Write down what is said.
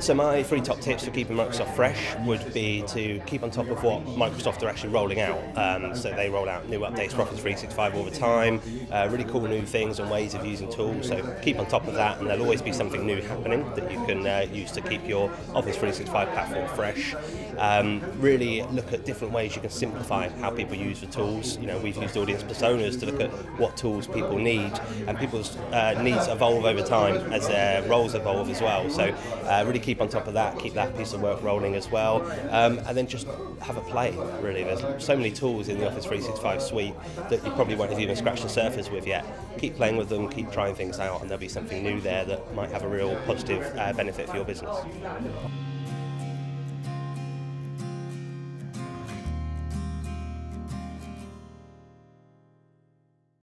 So my three top tips for keeping Microsoft fresh would be to keep on top of what Microsoft are actually rolling out. Um, so they roll out new updates for Office 365 all the time, uh, really cool new things and ways of using tools. So keep on top of that, and there'll always be something new happening that you can uh, use to keep your Office 365 platform fresh. Um, really look at different ways you can simplify how people use the tools. You know, we've used audience personas to look at what tools people need, and people's uh, needs evolve over time as their roles evolve as well. So uh, really keep on top of that, keep that piece of work rolling as well, um, and then just have a play. Really, there's so many tools in the Office 365 suite that you probably won't have even scratched the surface with yet. Keep playing with them, keep trying things out, and there'll be something new there that might have a real positive uh, benefit for your business.